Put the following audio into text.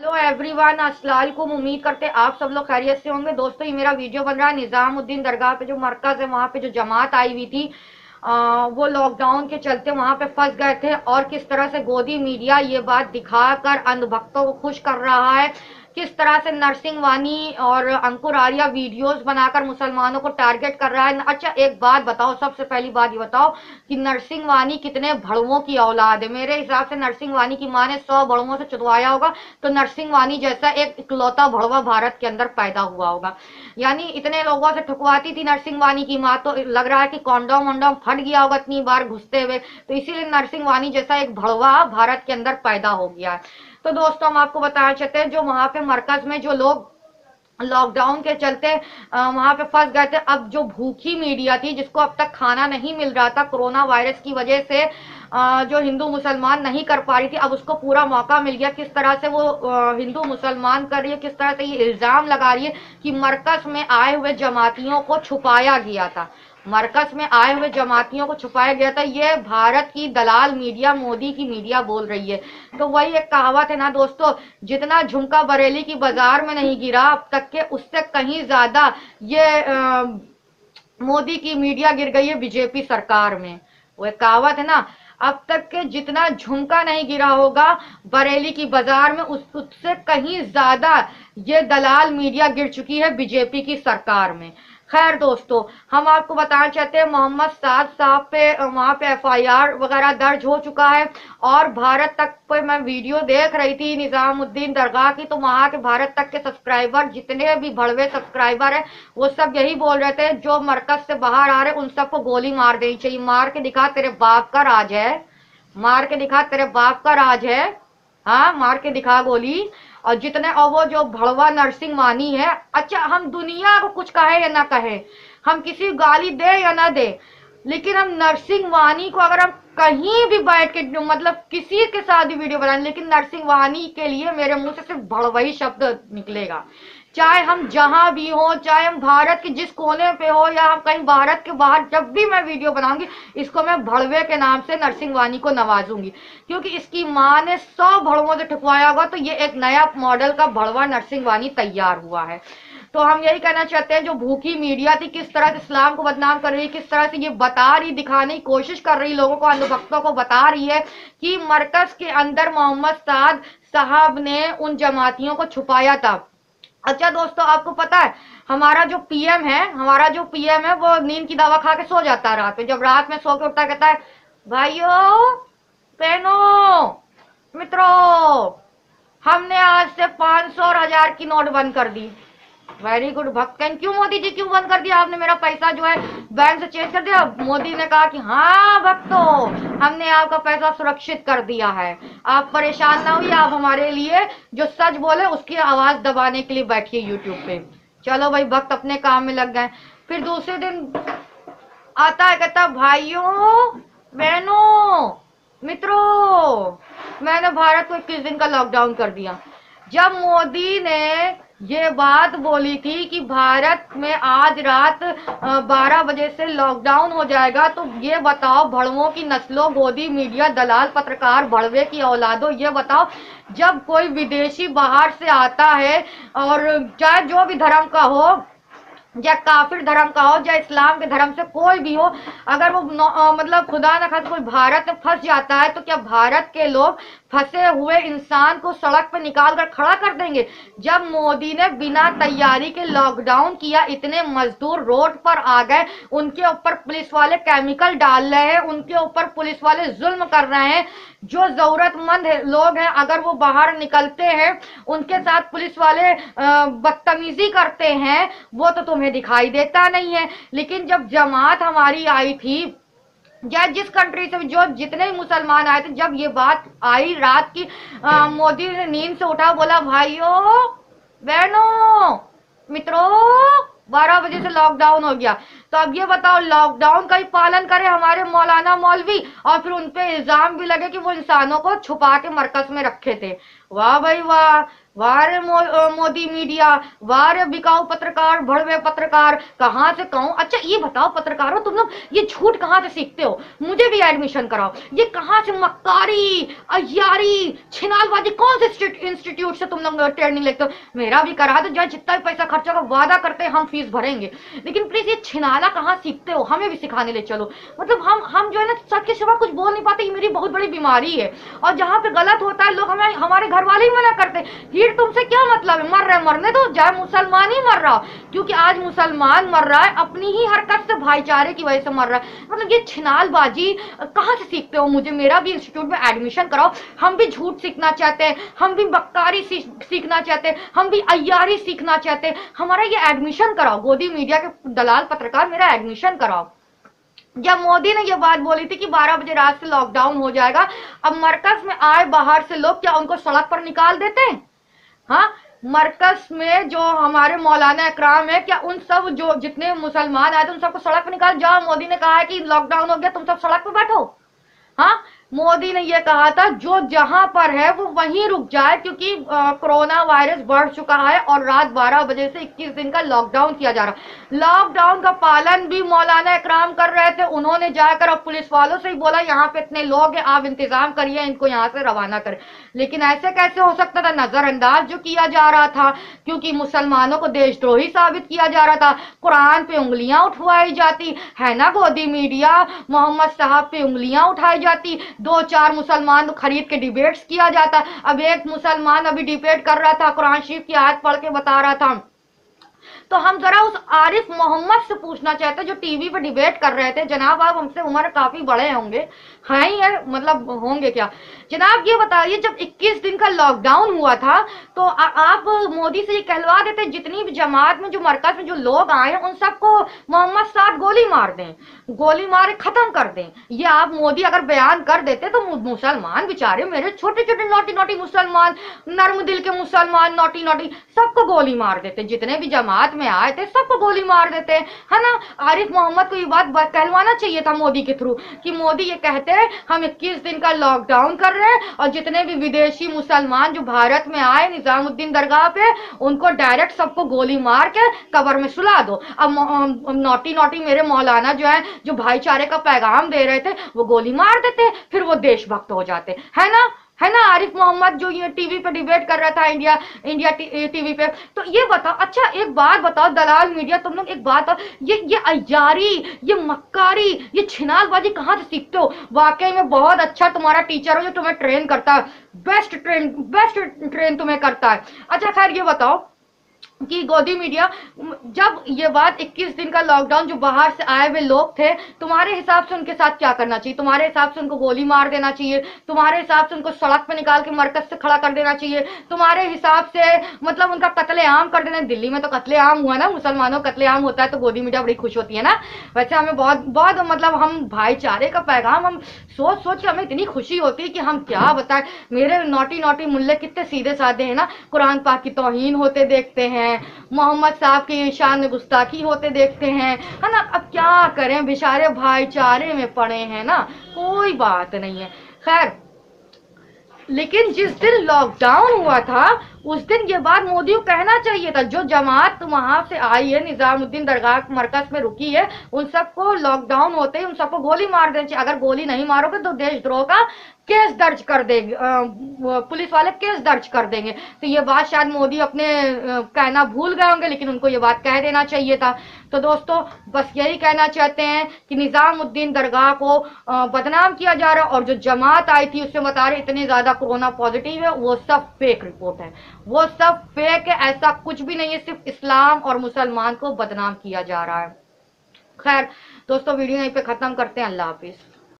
Hello everyone अस्सलाम उम्मीद करते आप सब लोग खैरियत से होंगे। दोस्तों ये मेरा वीडियो बन रहा है निजामुद्दीन दरगाह पे जो मरकज है वहाँ पे जो जमात आई हुई थी। आ, वो लॉकडाउन के चलते वहाँ पे फंस गए थे। और किस तरह से गोदी मीडिया ये बात दिखाकर अंधभक्तों को खुश कर रहा है किस तरह से नरसिंह वानी और अंकुर आर्या वीडियोस बनाकर मुसलमानों को टारगेट कर रहा है? अच्छा एक बात बताओ, सबसे पहली बात ये बताओ कि नरसिंह वानी कितने भड़ुओं की औलाद है। मेरे हिसाब से नरसिंह वानी की माँ ने सौ भड़ुओं से चुदवाया होगा तो नरसिंह वानी जैसा एक इकलौता भड़वा भारत के अंदर पैदा हुआ होगा। यानी इतने लोगों से ठुकवाती थी नरसिंह वानी की माँ तो लग रहा है कि कॉन्डोम वोंडोम फट गया होगा इतनी बार घुसते हुए। तो इसीलिए नरसिंह वानी जैसा एक भड़वा भारत के अंदर पैदा हो गया है। तो दोस्तों हम आपको बताना चाहते हैं, जो वहाँ पे मरकज में जो लोग लॉकडाउन के चलते वहाँ पे फंस गए थे, अब जो भूखी मीडिया थी, जिसको अब तक खाना नहीं मिल रहा था, कोरोना वायरस की वजह से जो हिंदू मुसलमान नहीं कर पा रही थी, अब उसको पूरा मौका मिल गया, किस तरह से वो हिंदू मुसलमान कर रही है, किस तरह से ये इल्ज़ाम लगा रही है कि मरकज में आए हुए जमातियों को छुपाया गया था। मरकज में आए हुए जमातियों को छुपाया गया था। ये भारत की दलाल मीडिया मोदी की मीडिया बोल रही है। तो वही एक कहावत है ना दोस्तों जितना झुमका बरेली की बाज़ार में नहीं गिरा अब तक के उससे कहीं ज़्यादा ये आ, मोदी की मीडिया गिर गई है बीजेपी सरकार में। वो एक कहावत है ना अब तक के जितना झुमका नहीं गिरा होगा बरेली की बाज़ार में उस उससे कहीं ज़्यादा ये दलाल मीडिया गिर चुकी है बीजेपी की सरकार में। खैर दोस्तों, हम आपको बताना चाहते हैं, मोहम्मद साद साहब पे वहाँ पे एफआईआर वगैरह दर्ज हो चुका है और भारत तक पे मैं वीडियो देख रही थी निजामुद्दीन दरगाह की तो वहाँ के भारत तक के सब्सक्राइबर, जितने भी भड़वे सब्सक्राइबर है, वो सब यही बोल रहे थे, जो मरकज से बाहर आ रहे, उन सबको गोली मार देनी चाहिए। मार के दिखा, तेरे बाप का राज है। मार के दिखा, तेरे बाप का राज है। हाँ मार के दिखा गोली। और जितने और वो जो भड़वा नरसिंह मानी है अच्छा हम दुनिया को कुछ कहे या ना कहे, हम किसी गाली दे या ना दे, लेकिन हम नरसिंह वानी को अगर हम कहीं भी बैठ के मतलब किसी के साथ भी वीडियो बनाए, लेकिन नरसिंह वानी के लिए मेरे मुँह से सिर्फ़ भड़वई शब्द निकलेगा। चाहे हम जहाँ भी हो, चाहे हम भारत के जिस कोने पे हो, या हम कहीं भारत के बाहर, जब भी मैं वीडियो बनाऊँगी, इसको मैं भड़वे के नाम से नरसिंह वानी को नवाजूँगी। क्योंकि इसकी माँ ने सौ भड़वों से ठुकवाया होगा तो ये एक नया मॉडल का भड़वा नरसिंह वानी तैयार हुआ है। तो हम यही कहना चाहते हैं, जो भूखी मीडिया थी, किस तरह से इस्लाम को बदनाम कर रही है किस तरह से ये बता रही, दिखाने की कोशिश कर रही, लोगों को, अनुभक्तों को बता रही है कि मरकज के अंदर मोहम्मद साद साहब ने उन जमातियों को छुपाया था। अच्छा दोस्तों, आपको पता है, हमारा जो पीएम है, हमारा जो पीएम है, वो नींद की दवा खा के सो जाता है रात में। जब रात में सो के उठता कहता है, भाइयों पहनो मित्रों, हमने आज से पाँच सौ हज़ार की नोट बंद कर दी। वेरी गुड भक्त क्यों मोदी जी, क्यों बंद कर दिया आपने मेरा पैसा जो है? बैंक से चेंज कर दिया? मोदी ने कहा कि हाँ भक्तों, हमने आपका पैसा सुरक्षित कर दिया है। आप परेशान ना हुई आप हमारे लिए जो सच बोले, उसकी आवाज़ दबाने के लिए बैठिए यूट्यूब पे। चलो भाई, भक्त अपने काम में लग गए। फिर दूसरे दिन आता है, कहता, भाइयों, बहनों, मित्रों, मैंने भारत को इक्कीस दिन का लॉकडाउन कर दिया। जब मोदी ने ये बात बोली थी कि भारत में आज रात 12 बजे से लॉकडाउन हो जाएगा। तो ये बताओ भड़वों की नस्लों गोदी मीडिया दलाल पत्रकार भड़वे की औलादों ये बताओ जब कोई विदेशी बाहर से आता है और चाहे जो भी धर्म का हो या काफिर धर्म का हो या इस्लाम के धर्म से कोई भी हो अगर वो आ, मतलब खुदा न खास कोई भारत में फंस जाता है तो क्या भारत के लोग फंसे हुए इंसान को सड़क पर निकाल कर खड़ा कर देंगे। जब मोदी ने बिना तैयारी के लॉकडाउन किया, इतने मजदूर रोड पर आ गए, उनके ऊपर पुलिस वाले केमिकल डाल रहे हैं, उनके ऊपर पुलिस वाले जुल्म कर रहे हैं। जो जरूरतमंद लोग हैं, अगर वो बाहर निकलते हैं, उनके साथ पुलिस वाले बदतमीजी करते हैं, वो तो तुम्हें दिखाई देता नहीं है। लेकिन जब जमात हमारी आई थी या जिस कंट्री से, जो जितने भी मुसलमान आए थे, जब ये बात आई रात की मोदी ने नींद से उठा, बोला, भाइयों, बहनों, मित्रों, बारह बजे से लॉकडाउन हो गया। तो अब ये बताओ लॉकडाउन का ही पालन करे हमारे मौलाना मौलवी और फिर उनपे इल्ज़ाम भी लगे कि वो इंसानों को छुपा के मरकज में रखे थे। वाह भाई वाह वारे मो, मोदी मीडिया वारे बिकाऊ पत्रकार भड़वे पत्रकार कहाँ से कहूँ? अच्छा ये बताओ पत्रकारों तुम लोग ये झूठ कहाँ से सीखते हो? मुझे भी एडमिशन कराओ। ये कहाँ से मक्कारी अयारी छिनालबाजी कौन से इंस्टीट्यूट से तुम लोग ट्रेनिंग लेते हो? मेरा भी करा दो जहाँ जितना भी पैसा खर्चा होगा वादा करते हम फ़ीस भरेंगे। लेकिन प्लीज़ ये छिनाला कहाँ सीखते हो? हमें भी सिखाने ले चलो। मतलब हम हम जो है ना सबके सिवा कुछ बोल नहीं पाते, ये मेरी बहुत बड़ी बीमारी है। और जहाँ पे गलत होता है, लोग हमें, हमारे घर वाले ही मना करते फिर तुमसे क्या मतलब है? मर रहे मरने दो। चाहे मुसलमान ही मर रहा। हो क्योंकि आज मुसलमान मर रहा है, अपनी ही हरकत से भाईचारे की वजह से मर रहा है। मतलब ये छिनालबाजी, कहाँ से सीखते हो मुझे? मेरा भी इंस्टीट्यूट में एडमिशन कराओ। हम भी झूठ सीखना चाहते हैं। हम भी बक्कारी सीखना चाहते हैं। हम भी अयारी सीखना चाहते हैं। हमारा ये एडमिशन कराओ। गोदी मीडिया के दलाल, पत्रकार मेरा एडमिशन कराओ। जब मोदी ने ये बात बोली थी कि 12 बजे रात से लॉकडाउन हो जाएगा, अब मरकज में आए बाहर से लोग, क्या उनको सड़क पर निकाल देते? हैं हाँ मरकज में जो हमारे मौलाना इकराम है, क्या उन सब जो जितने मुसलमान आए थे, उन सबको सड़क पर निकाल। जाओ मोदी ने कहा है कि लॉकडाउन हो गया, तुम सब सड़क पर बैठो। हाँ मोदी ने यह कहा था, जो जहाँ पर है, वो वहीं रुक जाए, क्योंकि कोरोना वायरस बढ़ चुका है और रात 12 बजे से 21 दिन का लॉकडाउन किया जा रहा लॉकडाउन का पालन भी मौलाना इकराम कर रहे थे। उन्होंने जाकर अब पुलिस वालों से ही बोला, यहाँ पे इतने लोग हैं, आप इंतज़ाम करिए, इनको यहाँ से रवाना करें। लेकिन ऐसे कैसे हो सकता था? नजरअंदाज जो किया जा रहा था, क्योंकि मुसलमानों को देशद्रोही साबित किया जा रहा था। कुरान पे उंगलियाँ उठवाई जाती, है ना गोदी मीडिया? मोहम्मद साहब पे उंगलियाँ उठाई जाती। दो चार मुसलमान खरीद के डिबेट्स किया जाता। है अब एक मुसलमान अभी डिबेट कर रहा था, कुरान शरीफ की आयत पढ़ के बता रहा था। तो हम जरा उस आरिफ मोहम्मद से पूछना चाहते जो टीवी पे डिबेट कर रहे थे। जनाब आप हमसे उम्र काफ़ी बड़े होंगे। हाँ ही है मतलब होंगे क्या? जनाब ये बताइए जब 21 दिन का लॉकडाउन हुआ था तो आ, आप मोदी से ये कहलवा देते जितनी भी जमात में जो मरकज में जो लोग आए उन सबको मोहम्मद साथ गोली मार दें। गोली मारे खत्म कर दें। ये आप मोदी अगर बयान कर देते तो मुसलमान बेचारे मेरे छोटे छोटे नोटी नोटी मुसलमान नर्म दिल के मुसलमान नोटी नोटी सबको गोली मार देते जितने भी जमात में आए थे, सबको गोली मार देते है ना? आरिफ मोहम्मद को ये बात कहलवाना चाहिए था मोदी के थ्रू कि मोदी ये कहते हैं, हम इक्कीस दिन का लॉकडाउन कर रहे हैं और जितने भी विदेशी मुसलमान जो भारत में आए निजामुद्दीन दरगाह पे, उनको डायरेक्ट सबको गोली मार के कबर में सुला दो। अब नोटी नोटी मेरे मौलाना जो है, जो भाईचारे का पैगाम दे रहे थे, वो गोली मार देते, फिर वो देशभक्त हो जाते, है ना? है ना आरिफ मोहम्मद जो ये टीवी पे डिबेट कर रहा था इंडिया इंडिया टी, टीवी पे। तो ये बताओ अच्छा एक बात बताओ दलाल मीडिया तुम लोग एक बात ये ये अयारी ये मक्कारी ये छिनालबाजी कहाँ से सीखते हो? वाकई में बहुत अच्छा तुम्हारा टीचर हो जो तुम्हें ट्रेन करता है। बेस्ट ट्रेन बेस्ट ट्रेन तुम्हें करता है। अच्छा खैर ये बताओ कि गोदी मीडिया जब ये बात 21 दिन का लॉकडाउन जो बाहर से आए हुए लोग थे, तुम्हारे हिसाब से उनके साथ क्या करना चाहिए? तुम्हारे हिसाब से उनको गोली मार देना चाहिए? तुम्हारे हिसाब से उनको सड़क पे निकाल के मरकज से खड़ा कर देना चाहिए? तुम्हारे हिसाब से मतलब उनका कत्ले आम कर देना दिल्ली में तो कत्ले आम हुआ ना, मुसलमानों कत्ले आम होता है तो गोदी मीडिया बड़ी खुश होती है ना? वैसे हमें बहुत बहुत मतलब हम भाईचारे का पैगाम, हम सोच सोच के हमें इतनी खुशी होती है कि हम क्या बताएँ? मेरे नोटी नोटी मुल्ले कितने सीधे साधे हैं ना? कुरान पाक की तोहन होते देखते हैं मोहम्मद साहब के शान गुस्ताखी होते देखते हैं। है ना? अब क्या करें? बेचारे भाईचारे में पड़े हैं ना? कोई बात नहीं है। खैर, लेकिन जिस दिन लॉकडाउन हुआ था उस दिन ये बात मोदी को कहना चाहिए था, जो जमात वहाँ से आई है, निजामुद्दीन दरगाह मरकज में रुकी है, उन सबको लॉकडाउन होते ही उन सबको गोली मार देनी चाहिए। अगर गोली नहीं मारोगे तो देशद्रोह का केस दर्ज कर देंगे पुलिस वाले केस दर्ज कर देंगे। तो ये बात शायद मोदी अपने कहना भूल गए होंगे, लेकिन उनको ये बात कह देना चाहिए था। तो दोस्तों, बस यही कहना चाहते हैं कि निज़ामुद्दीन दरगाह को बदनाम किया जा रहा है और जो जमात आई थी उससे बता रहे इतने ज़्यादा कोरोना पॉजिटिव है, वो सब फेक रिपोर्ट है। वो सब फेक है ऐसा कुछ भी नहीं है, सिर्फ़ इस्लाम और मुसलमान को बदनाम किया जा रहा है। खैर, दोस्तों, वीडियो यहीं पे ख़त्म करते हैं। अल्लाह हाफिज़।